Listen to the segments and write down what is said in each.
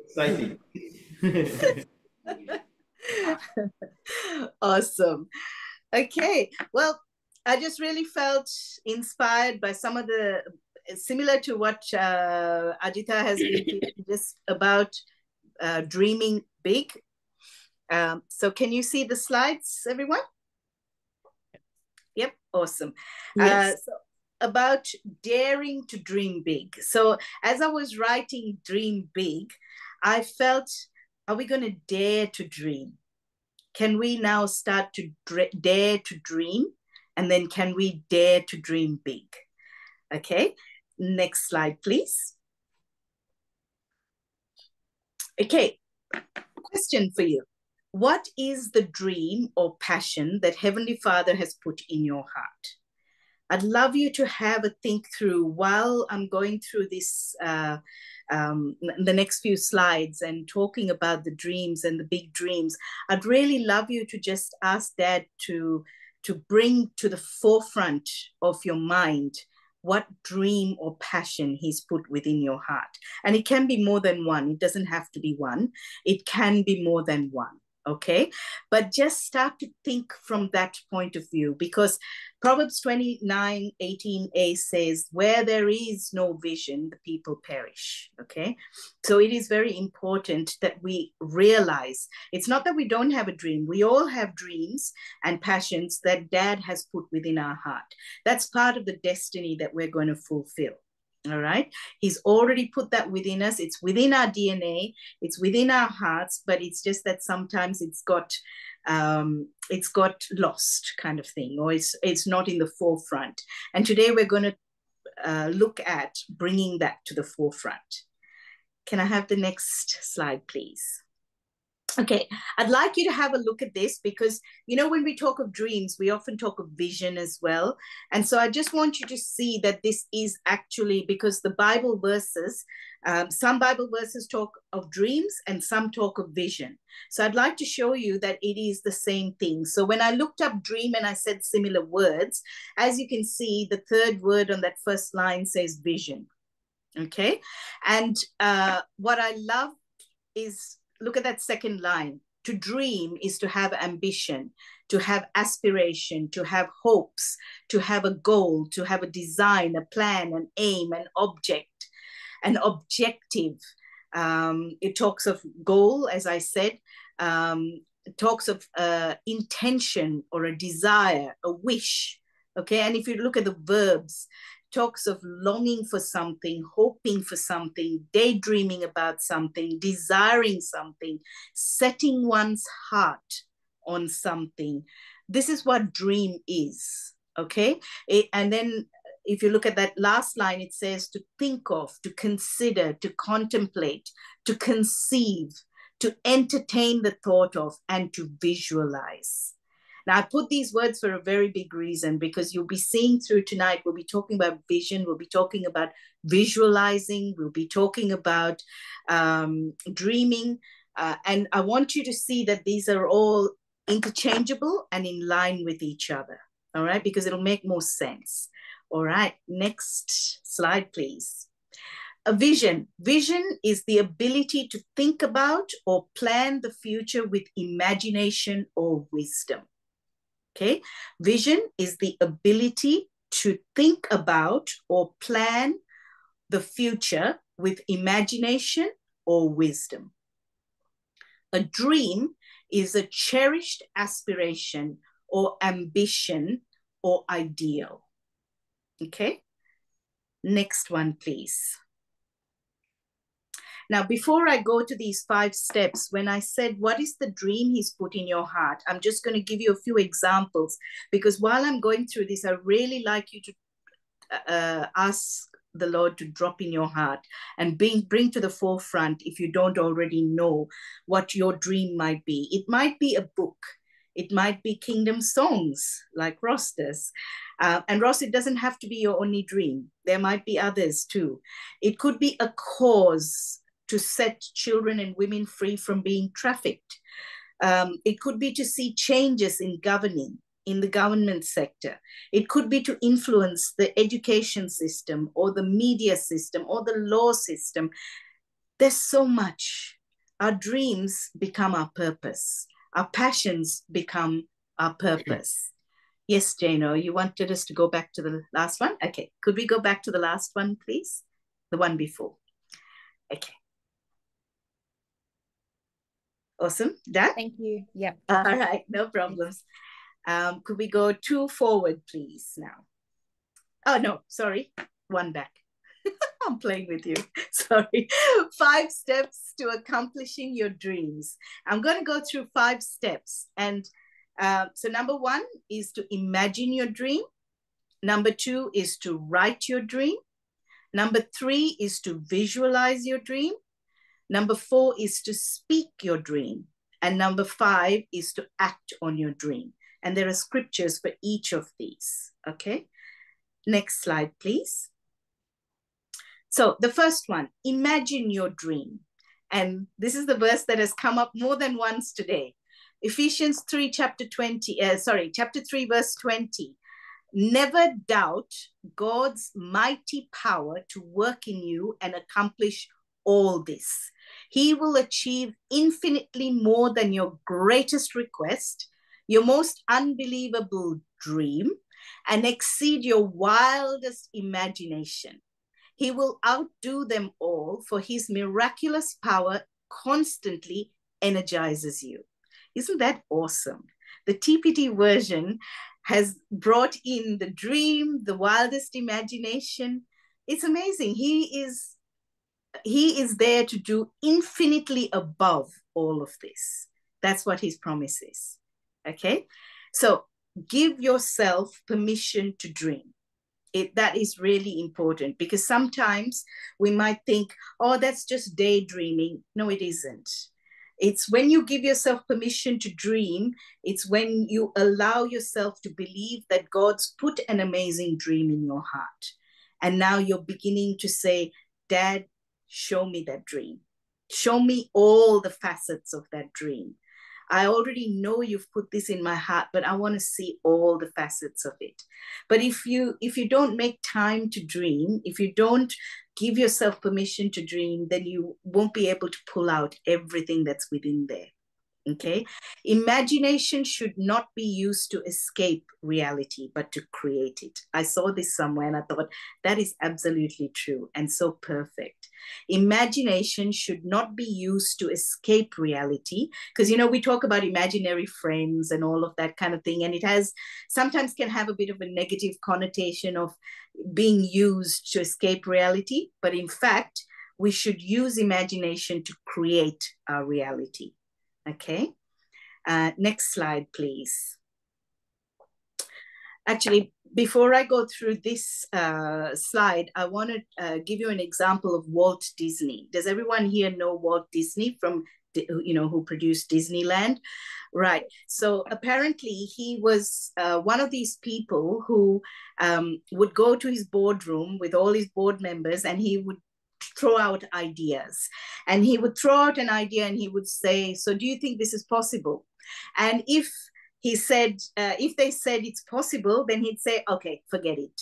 Exciting. awesome. Okay. Well, I just really felt inspired by some of the similar to what uh, Ajita has been just about uh, dreaming big. Um, so can you see the slides, everyone? Yep, awesome. Uh, yes. Uh, so about daring to dream big. So as I was writing Dream Big, I felt, are we going to dare to dream? Can we now start to dare to dream? And then can we dare to dream big? Okay, next slide, please. Okay, question for you. What is the dream or passion that Heavenly Father has put in your heart? I'd love you to have a think through while I'm going through this, uh, um, the next few slides and talking about the dreams and the big dreams. I'd really love you to just ask Dad to to bring to the forefront of your mind what dream or passion he's put within your heart. And it can be more than one, it doesn't have to be one, it can be more than one okay but just start to think from that point of view because proverbs 29 18a says where there is no vision the people perish okay so it is very important that we realize it's not that we don't have a dream we all have dreams and passions that dad has put within our heart that's part of the destiny that we're going to fulfill all right. He's already put that within us. It's within our DNA. It's within our hearts, but it's just that sometimes it's got um, it's got lost kind of thing, or it's it's not in the forefront. And today we're going to uh, look at bringing that to the forefront. Can I have the next slide, please? Okay, I'd like you to have a look at this because, you know, when we talk of dreams, we often talk of vision as well. And so I just want you to see that this is actually because the Bible verses, um, some Bible verses talk of dreams and some talk of vision. So I'd like to show you that it is the same thing. So when I looked up dream and I said similar words, as you can see, the third word on that first line says vision. Okay. And uh, what I love is look at that second line. To dream is to have ambition, to have aspiration, to have hopes, to have a goal, to have a design, a plan, an aim, an object, an objective. Um, it talks of goal, as I said. Um, talks of uh, intention or a desire, a wish. Okay, and if you look at the verbs, talks of longing for something, hoping for something, daydreaming about something, desiring something, setting one's heart on something. This is what dream is, okay? It, and then if you look at that last line, it says to think of, to consider, to contemplate, to conceive, to entertain the thought of, and to visualize. Now, I put these words for a very big reason because you'll be seeing through tonight, we'll be talking about vision, we'll be talking about visualizing, we'll be talking about um, dreaming. Uh, and I want you to see that these are all interchangeable and in line with each other. All right, because it'll make more sense. All right, next slide, please. A vision. Vision is the ability to think about or plan the future with imagination or wisdom. Okay. Vision is the ability to think about or plan the future with imagination or wisdom. A dream is a cherished aspiration or ambition or ideal. Okay. Next one, please. Now, before I go to these five steps, when I said, What is the dream he's put in your heart? I'm just going to give you a few examples because while I'm going through this, I really like you to uh, ask the Lord to drop in your heart and bring, bring to the forefront if you don't already know what your dream might be. It might be a book. It might be kingdom songs like Ross does. Uh, and Ross, it doesn't have to be your only dream. There might be others too. It could be a cause to set children and women free from being trafficked. Um, it could be to see changes in governing in the government sector. It could be to influence the education system or the media system or the law system. there's so much. Our dreams become our purpose, our passions become our purpose. Yes, Jano, you wanted us to go back to the last one? Okay, could we go back to the last one, please? The one before. Okay. Awesome. Done? Thank you. Yep. All right, no problems. Um, could we go two forward, please, now? Oh, no, sorry, one back. I'm playing with you. Sorry. Five steps to accomplishing your dreams. I'm going to go through five steps. And uh, so, number one is to imagine your dream. Number two is to write your dream. Number three is to visualize your dream. Number four is to speak your dream. And number five is to act on your dream. And there are scriptures for each of these. Okay. Next slide, please. So the first one, imagine your dream. And this is the verse that has come up more than once today. Ephesians 3, chapter 20, uh, sorry, chapter 3, verse 20. Never doubt God's mighty power to work in you and accomplish all this. He will achieve infinitely more than your greatest request, your most unbelievable dream, and exceed your wildest imagination. He will outdo them all, for his miraculous power constantly energizes you. Isn't that awesome? The TPT version has brought in the dream, the wildest imagination. It's amazing. He is he is there to do infinitely above all of this. That's what his promise is. Okay? So give yourself permission to dream. It, that is really important because sometimes we might think, oh, that's just daydreaming. No, it isn't. It's when you give yourself permission to dream, it's when you allow yourself to believe that God's put an amazing dream in your heart. And now you're beginning to say, Dad, show me that dream. Show me all the facets of that dream. I already know you've put this in my heart, but I want to see all the facets of it. But if you if you don't make time to dream, if you don't give yourself permission to dream, then you won't be able to pull out everything that's within there. Okay. Imagination should not be used to escape reality, but to create it. I saw this somewhere and I thought that is absolutely true and so perfect. Imagination should not be used to escape reality. Because, you know, we talk about imaginary friends and all of that kind of thing. And it has sometimes can have a bit of a negative connotation of being used to escape reality. But in fact, we should use imagination to create our reality. Okay. Uh, next slide, please. Actually, before I go through this uh, slide, I want to uh, give you an example of Walt Disney. Does everyone here know Walt Disney from, you know, who produced Disneyland? Right. So apparently he was uh, one of these people who um, would go to his boardroom with all his board members and he would throw out ideas. And he would throw out an idea and he would say, So do you think this is possible? And if he said, uh, if they said it's possible, then he'd say, Okay, forget it.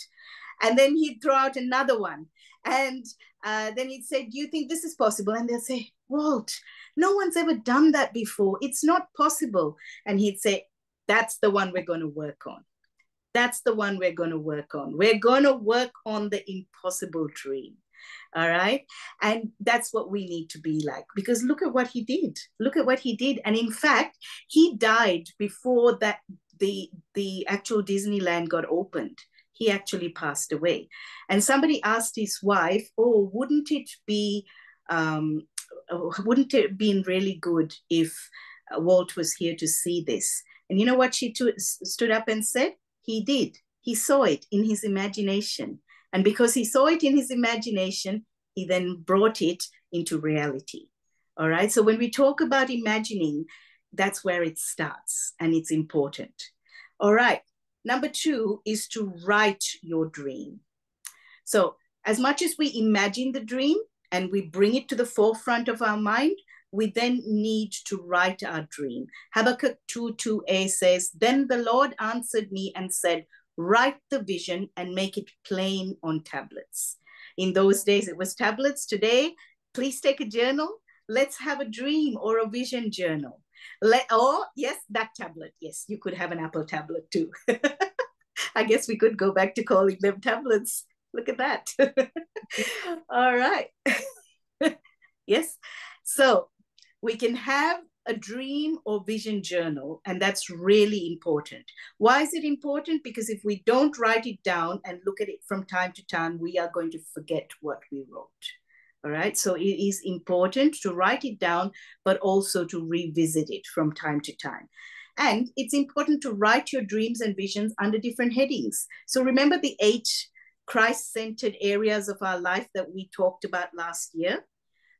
And then he'd throw out another one. And uh, then he'd say, Do you think this is possible? And they'll say, Walt, no one's ever done that before. It's not possible. And he'd say, That's the one we're going to work on. That's the one we're going to work on. We're going to work on the impossible dream all right? And that's what we need to be like. Because look at what he did. Look at what he did. And in fact he died before that the the actual disneyland got opened. He actually passed away. And somebody asked his wife oh wouldn't it be um, wouldn't it have been really good if walt was here to see this? And you know what she stood up and said? He did. He saw it in his imagination and because he saw it in his imagination, he then brought it into reality. All right. So when we talk about imagining, that's where it starts and it's important. All right. Number two is to write your dream. So, as much as we imagine the dream and we bring it to the forefront of our mind, we then need to write our dream. Habakkuk 2 2a says, Then the Lord answered me and said, write the vision and make it plain on tablets. In those days, it was tablets. Today, please take a journal. Let's have a dream or a vision journal. Let, or yes, that tablet. Yes, you could have an Apple tablet too. I guess we could go back to calling them tablets. Look at that. All right. yes. So we can have a dream or vision journal, and that's really important. Why is it important? Because if we don't write it down and look at it from time to time, we are going to forget what we wrote. All right. So it is important to write it down, but also to revisit it from time to time. And it's important to write your dreams and visions under different headings. So remember the eight Christ centered areas of our life that we talked about last year?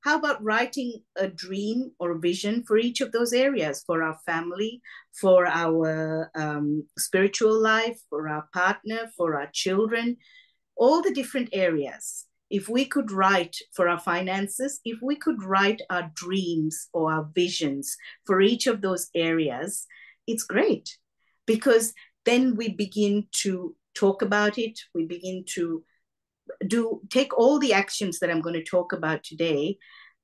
How about writing a dream or a vision for each of those areas for our family, for our um, spiritual life, for our partner, for our children, all the different areas? If we could write for our finances, if we could write our dreams or our visions for each of those areas, it's great because then we begin to talk about it, we begin to do take all the actions that I'm going to talk about today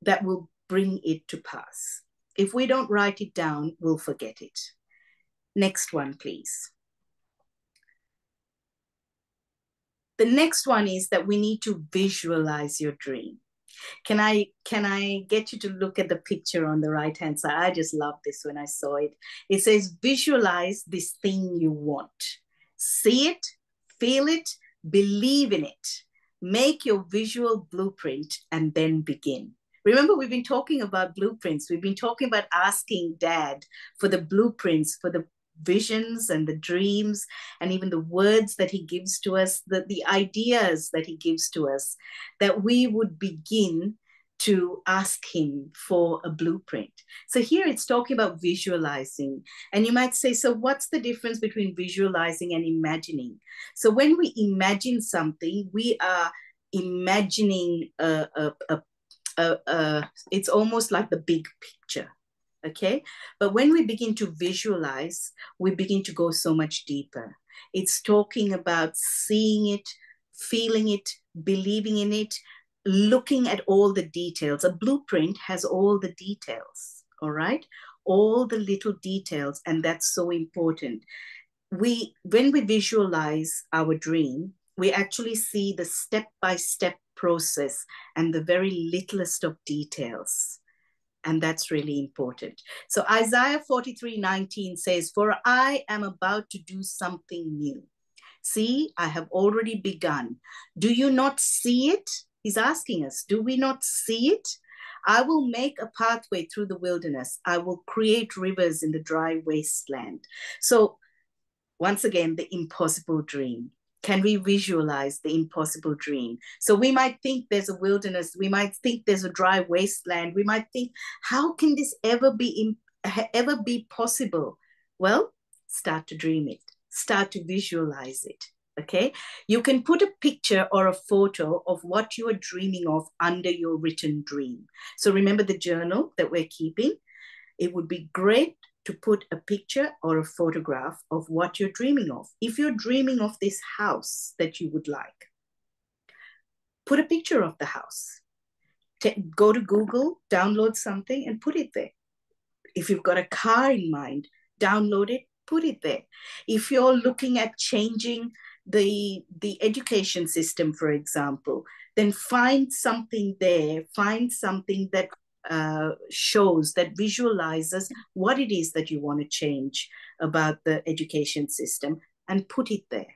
that will bring it to pass. If we don't write it down, we'll forget it. Next one, please. The next one is that we need to visualize your dream. Can I can I get you to look at the picture on the right hand side? I just love this when I saw it. It says visualize this thing you want. See it, feel it, believe in it. Make your visual blueprint and then begin. Remember, we've been talking about blueprints. We've been talking about asking dad for the blueprints, for the visions and the dreams, and even the words that he gives to us, the, the ideas that he gives to us, that we would begin to ask him for a blueprint. So here it's talking about visualizing. And you might say, so what's the difference between visualizing and imagining? So when we imagine something, we are imagining a, a, a, a, a it's almost like the big picture. Okay. But when we begin to visualize, we begin to go so much deeper. It's talking about seeing it, feeling it, believing in it, looking at all the details. A blueprint has all the details, all right? All the little details, and that's so important. We, when we visualize our dream, we actually see the step by step process and the very littlest of details. And that's really important. So Isaiah 43 19 says, For I am about to do something new. See, I have already begun. Do you not see it? He's asking us, do we not see it? I will make a pathway through the wilderness. I will create rivers in the dry wasteland. So, once again, the impossible dream. Can we visualize the impossible dream? So, we might think there's a wilderness, we might think there's a dry wasteland, we might think, how can this ever be, ever be possible? Well, start to dream it, start to visualize it okay? You can put a picture or a photo of what you are dreaming of under your written dream. So remember the journal that we're keeping? It would be great to put a picture or a photograph of what you're dreaming of if you're dreaming of this house that you would like. Put a picture of the house. Go to google download something and put it there. If you've got a car in mind download it put it there. If you're looking at changing the the education system for example then find something there find something that uh, shows that visualizes what it is that you want to change about the education system and put it there.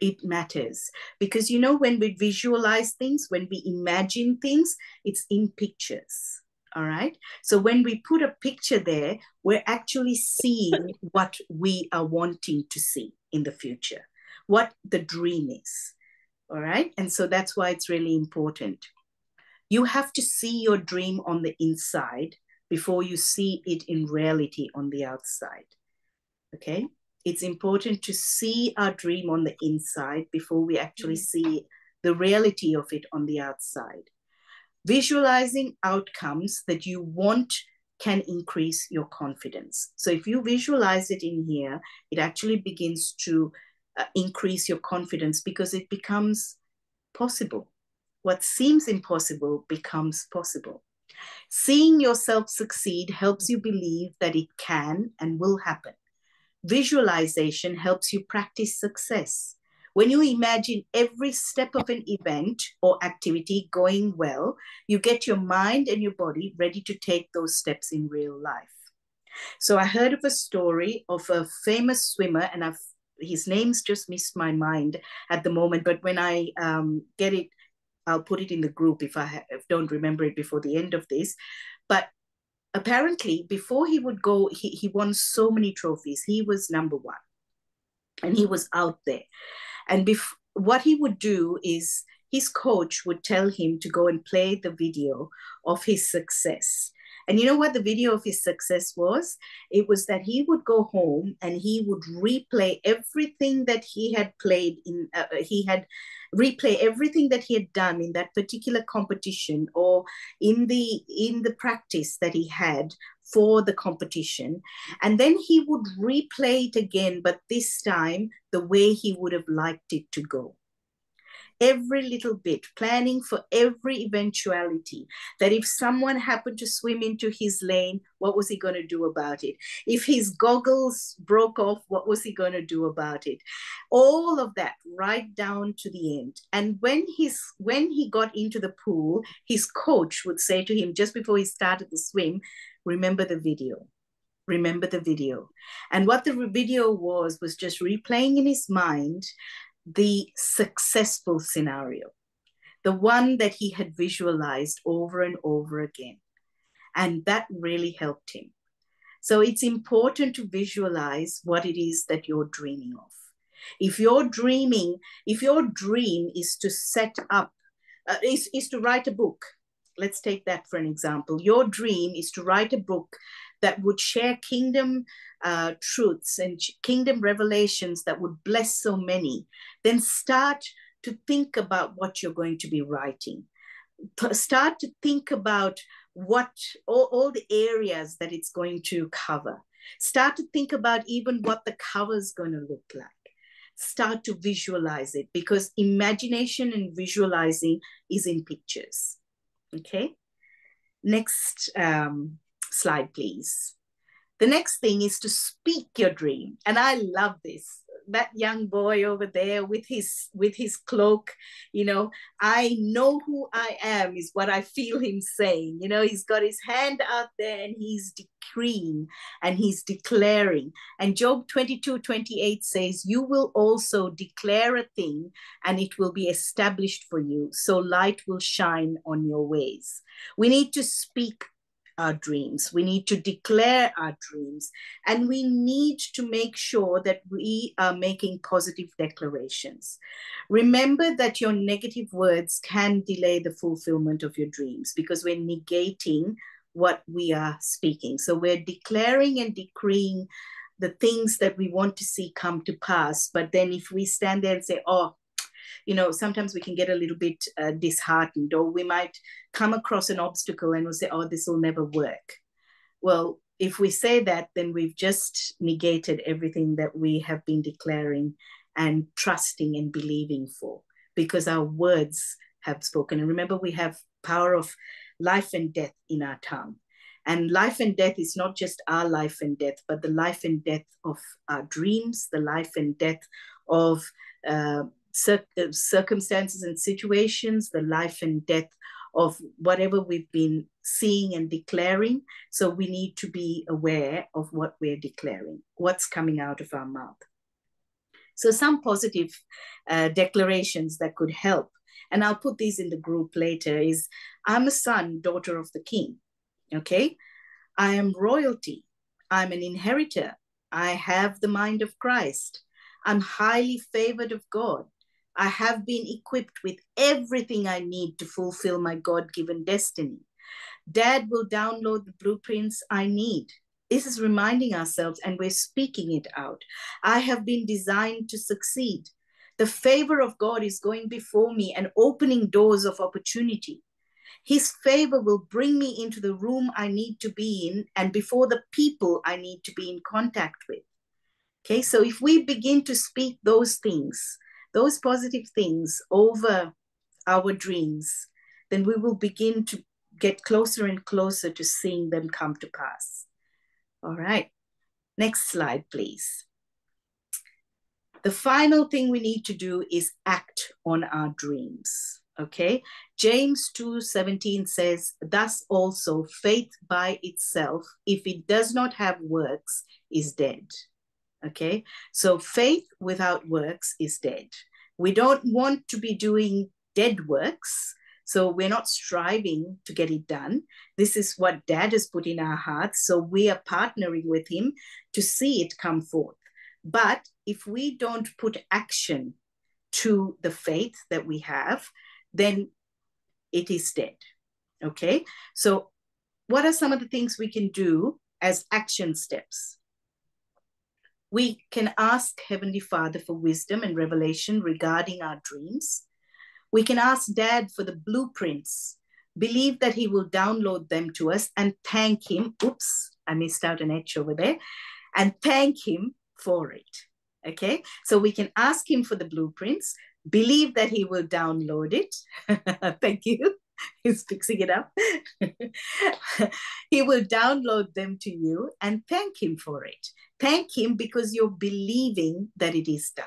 It matters. Because you know when we visualize things when we imagine things it's in pictures all right? So when we put a picture there we're actually seeing what we are wanting to see in the future what the dream is. All right. And so that's why it's really important. You have to see your dream on the inside before you see it in reality on the outside. Okay. It's important to see our dream on the inside before we actually mm-hmm. see the reality of it on the outside. Visualizing outcomes that you want can increase your confidence. So if you visualize it in here, it actually begins to uh, increase your confidence because it becomes possible. what seems impossible becomes possible. Seeing yourself succeed helps you believe that it can and will happen. Visualization helps you practice success. When you imagine every step of an event or activity going well, you get your mind and your body ready to take those steps in real life. So I heard of a story of a famous swimmer, and I've his name's just missed my mind at the moment. But when I um, get it, I'll put it in the group if I don't remember it before the end of this. But apparently, before he would go, he, he won so many trophies. He was number one, and he was out there. And bef- what he would do is his coach would tell him to go and play the video of his success. And you know what the video of his success was? It was that he would go home and he would replay everything that he had played in, uh, uh, he had replay everything that he had done in that particular competition or in the in the practice that he had for the competition and then he would replay it again but this time the way he would have liked it to go every little bit, planning for every eventuality. That if someone happened to swim into his lane, what was he going to do about it? If his goggles broke off, what was he going to do about it? All of that right down to the end. And when he's when he got into the pool, his coach would say to him just before he started the swim, remember the video remember the video. And what the video was, was just replaying in his mind the successful scenario, the one that he had visualized over and over again. And that really helped him. So it's important to visualize what it is that you're dreaming of. If you're dreaming, if your dream is to set up, uh, is, is to write a book, let's take that for an example. Your dream is to write a book that would share kingdom uh, truths and kingdom revelations that would bless so many, then start to think about what you're going to be writing. Start to think about what all, all the areas that it's going to cover. Start to think about even what the cover is going to look like. Start to visualize it because imagination and visualizing is in pictures. Okay. Next um, slide, please. The next thing is to speak your dream. And I love this. That young boy over there with his with his cloak, you know, I know who I am is what I feel him saying. You know, he's got his hand out there and he's decreeing and he's declaring. And Job 22, 28 says, You will also declare a thing and it will be established for you. So light will shine on your ways. We need to speak our dreams. We need to declare our dreams. And we need to make sure that we are making positive declarations. Remember that your negative words can delay the fulfillment of your dreams because we're negating what we are speaking. So we're declaring and decreeing the things that we want to see come to pass. But then if we stand there and say, oh, you know, sometimes we can get a little bit uh, disheartened, or we might come across an obstacle and we'll say, oh, this will never work. Well, if we say that, then we've just negated everything that we have been declaring and trusting and believing for because our words have spoken. And remember, we have power of life and death in our tongue. And life and death is not just our life and death, but the life and death of our dreams, the life and death of uh, cir- uh, circumstances and situations, the life and death of whatever we've been seeing and declaring. So we need to be aware of what we're declaring, what's coming out of our mouth. So, some positive uh, declarations that could help, and I'll put these in the group later, is I'm a son, daughter of the king. Okay. I am royalty. I'm an inheritor. I have the mind of Christ. I'm highly favored of God. I have been equipped with everything I need to fulfill my God given destiny. Dad will download the blueprints I need. This is reminding ourselves, and we're speaking it out. I have been designed to succeed. The favor of God is going before me and opening doors of opportunity. His favor will bring me into the room I need to be in and before the people I need to be in contact with. Okay, so if we begin to speak those things, those positive things over our dreams, then we will begin to get closer and closer to seeing them come to pass. All right. Next slide, please. The final thing we need to do is act on our dreams. Okay. James 2 17 says, Thus also faith by itself, if it does not have works, is dead. Okay. So faith without works is dead. We don't want to be doing dead works. So we're not striving to get it done. This is what dad has put in our hearts. So we are partnering with him to see it come forth. But if we don't put action to the faith that we have, then it is dead. Okay. So, what are some of the things we can do as action steps? We can ask Heavenly Father for wisdom and revelation regarding our dreams. We can ask Dad for the blueprints, believe that He will download them to us and thank Him. Oops, I missed out an H over there. And thank Him for it. Okay, so we can ask Him for the blueprints, believe that He will download it. thank you. He's fixing it up. he will download them to you and thank Him for it. Thank Him because you're believing that it is done.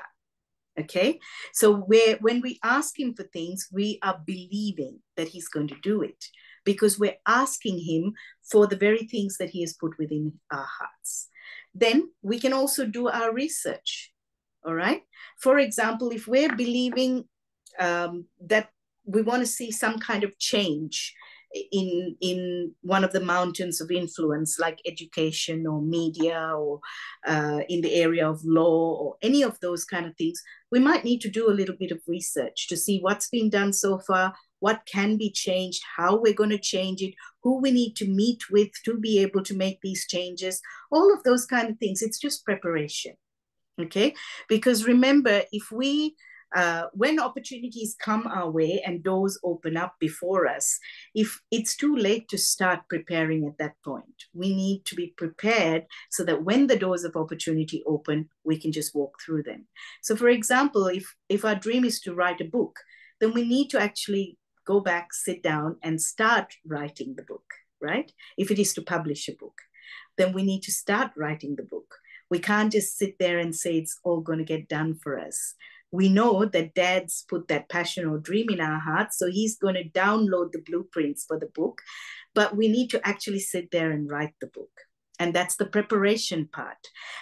Okay, so where when we ask Him for things, we are believing that He's going to do it because we're asking Him for the very things that He has put within our hearts. Then we can also do our research. All right. For example, if we're believing um, that we want to see some kind of change in in one of the mountains of influence like education or media or uh, in the area of law or any of those kind of things we might need to do a little bit of research to see what's been done so far what can be changed how we're going to change it who we need to meet with to be able to make these changes all of those kind of things. It's just preparation okay? Because remember if we uh, when opportunities come our way and doors open up before us, if it's too late to start preparing at that point, we need to be prepared so that when the doors of opportunity open, we can just walk through them. So, for example, if, if our dream is to write a book, then we need to actually go back, sit down, and start writing the book, right? If it is to publish a book, then we need to start writing the book. We can't just sit there and say it's all going to get done for us we know that dad's put that passion or dream in our hearts so he's going to download the blueprints for the book but we need to actually sit there and write the book. And that's the preparation part.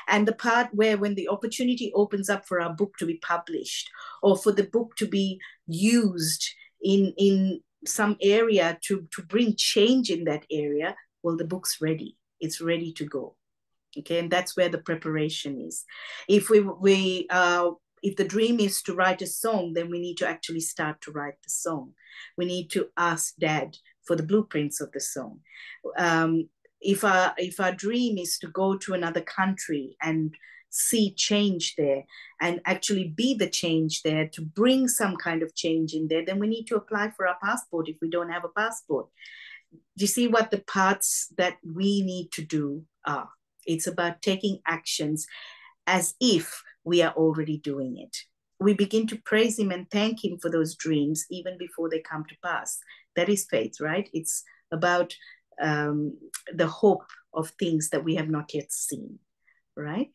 And the part where when the opportunity opens up for our book to be published or for the book to be used in in some area to to bring change in that area well the book's ready. It's ready to go. Okay and that's where the preparation is. If we we uh, if the dream is to write a song, then we need to actually start to write the song. We need to ask dad for the blueprints of the song. Um, if our if our dream is to go to another country and see change there and actually be the change there to bring some kind of change in there, then we need to apply for our passport if we don't have a passport. Do you see what the parts that we need to do are? It's about taking actions as if we are already doing it. We begin to praise Him and thank Him for those dreams even before they come to pass. That is faith, right? It's about um, the hope of things that we have not yet seen, right?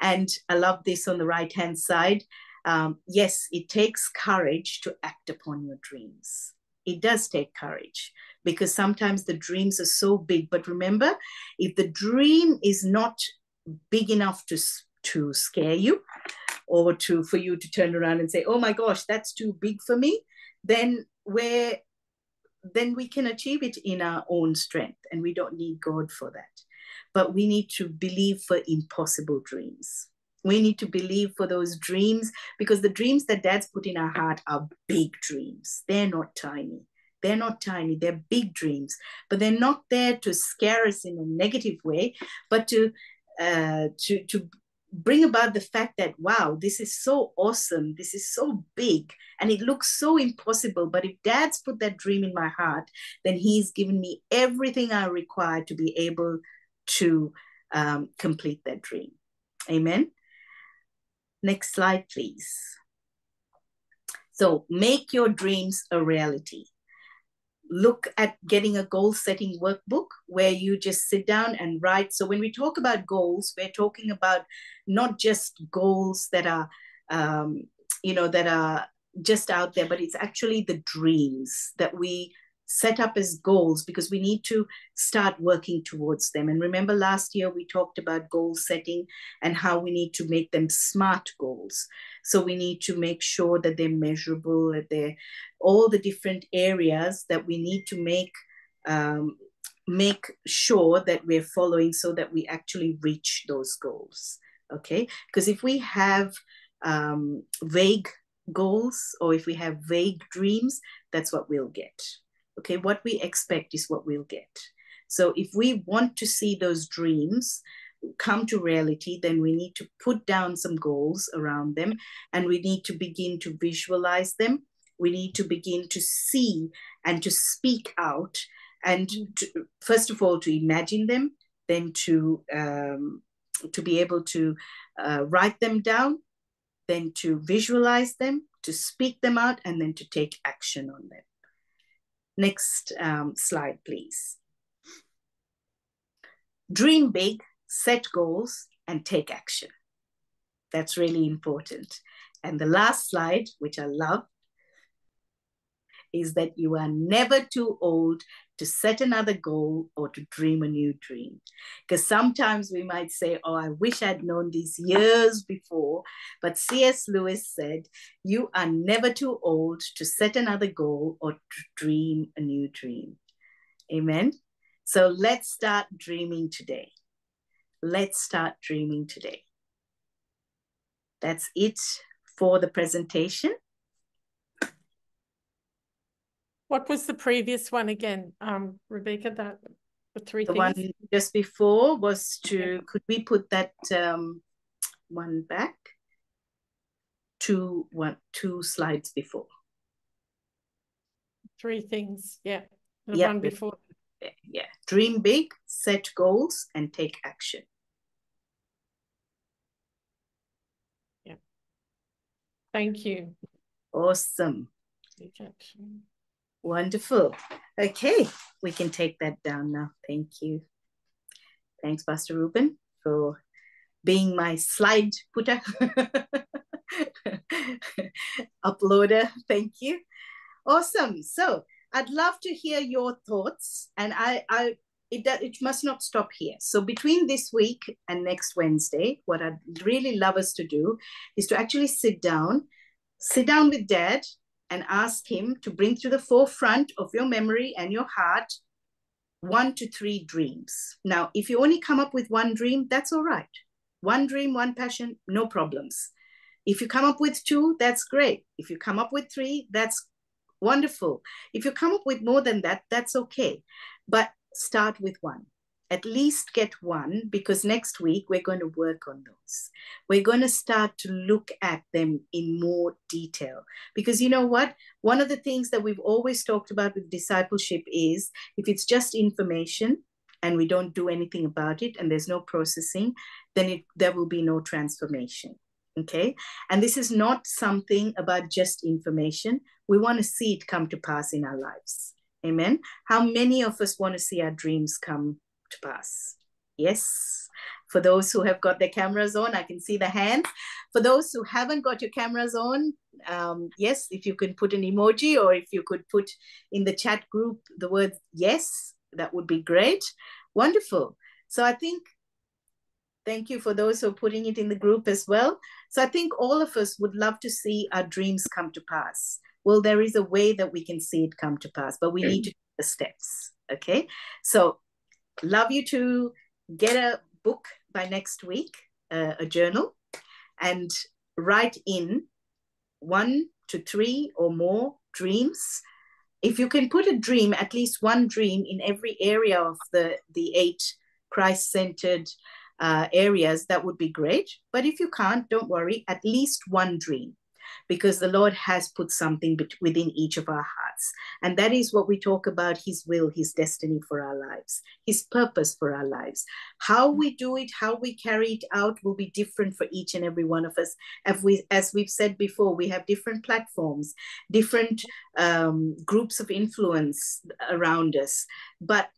And I love this on the right hand side. Um, yes, it takes courage to act upon your dreams. It does take courage because sometimes the dreams are so big. But remember, if the dream is not big enough to to scare you or to for you to turn around and say oh my gosh that's too big for me then where then we can achieve it in our own strength and we don't need god for that. But we need to believe for impossible dreams. We need to believe for those dreams because the dreams that dad's put in our heart are big dreams. They're not tiny. They're not tiny. They're big dreams. But they're not there to scare us in a negative way but to uh, to to bring about the fact that wow this is so awesome this is so big and it looks so impossible but if dad's put that dream in my heart then he's given me everything i require to be able to um, complete that dream. Amen? Next slide please. So make your dreams a reality. Look at getting a goal setting workbook where you just sit down and write. So, when we talk about goals, we're talking about not just goals that are, um, you know, that are just out there, but it's actually the dreams that we set up as goals because we need to start working towards them. And remember, last year we talked about goal setting and how we need to make them smart goals. So we need to make sure that they're measurable, that they're all the different areas that we need to make. Um, make sure that we're following so that we actually reach those goals okay because if we have um, vague goals or if we have vague dreams that's what we'll get okay what we expect is what we'll get. So if we want to see those dreams come to reality then we need to put down some goals around them and we need to begin to visualize them. We need to begin to see and to speak out and to, first of all to imagine them then to um, to be able to uh, write them down then to visualize them to speak them out and then to take action on them Next um, slide, please. Dream big, set goals, and take action. That's really important. And the last slide, which I love, is that you are never too old to set another goal or to dream a new dream. Because sometimes we might say, Oh, I wish I'd known these years before. But C.S. Lewis said, You are never too old to set another goal or to dream a new dream. Amen. So let's start dreaming today. Let's start dreaming today. That's it for the presentation. What was the previous one again, um, Rebecca? That the three the things? one just before was to yeah. could we put that um, one back? Two one two slides before. Three things, yeah. The yeah, one before. Yeah. Dream big, set goals, and take action. Yeah. Thank you. Awesome. Take action. Wonderful. Okay, we can take that down now. Thank you. Thanks, Pastor Ruben, for being my slide putter, uploader. Thank you. Awesome. So I'd love to hear your thoughts, and I, I, it, it must not stop here. So between this week and next Wednesday, what I'd really love us to do is to actually sit down, sit down with Dad, and ask Him to bring to the forefront of your memory and your heart one to three dreams. Now, if you only come up with one dream, that's all right. One dream, one passion, no problems. If you come up with two, that's great. If you come up with three, that's wonderful. If you come up with more than that, that's okay. But start with one at least get one because next week we're going to work on those. We're going to start to look at them in more detail because you know what? One of the things that we've always talked about with discipleship is if it's just information and we don't do anything about it and there's no processing, then it, there will be no transformation. Okay. And this is not something about just information. We want to see it come to pass in our lives. Amen. How many of us want to see our dreams come to pass. Yes. For those who have got their cameras on, I can see the hands. For those who haven't got your cameras on, um, yes, if you can put an emoji or if you could put in the chat group the word yes, that would be great. Wonderful. So I think, thank you for those who are putting it in the group as well. So I think all of us would love to see our dreams come to pass. Well, there is a way that we can see it come to pass, but we need to take the steps. Okay. So love you to get a book by next week, uh, a journal, and write in one to three or more dreams. If you can put a dream, at least one dream in every area of the, the eight Christ centered uh, areas, that would be great. But if you can't, don't worry, at least one dream. Because the Lord has put something within each of our hearts. And that is what we talk about His will, His destiny for our lives, His purpose for our lives. How we do it, how we carry it out will be different for each and every one of us. As, we, as we've said before, we have different platforms, different um, groups of influence around us. But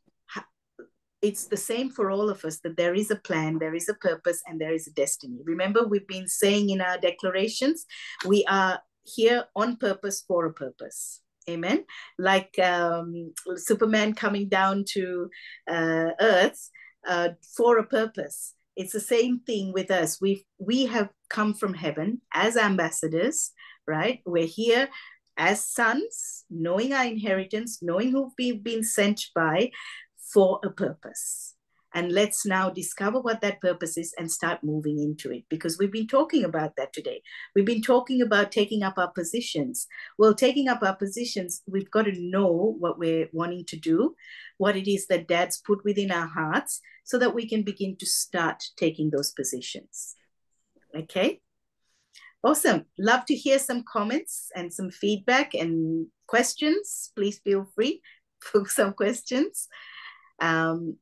it's the same for all of us that there is a plan, there is a purpose, and there is a destiny. Remember, we've been saying in our declarations, we are here on purpose for a purpose. Amen. Like um, Superman coming down to uh, Earth uh, for a purpose. It's the same thing with us. We we have come from heaven as ambassadors, right? We're here as sons, knowing our inheritance, knowing who we've been sent by, for a purpose. And let's now discover what that purpose is and start moving into it because we've been talking about that today. We've been talking about taking up our positions. Well, taking up our positions, we've got to know what we're wanting to do, what it is that dad's put within our hearts, so that we can begin to start taking those positions. Okay? Awesome. Love to hear some comments and some feedback and questions. Please feel free for some questions. Um,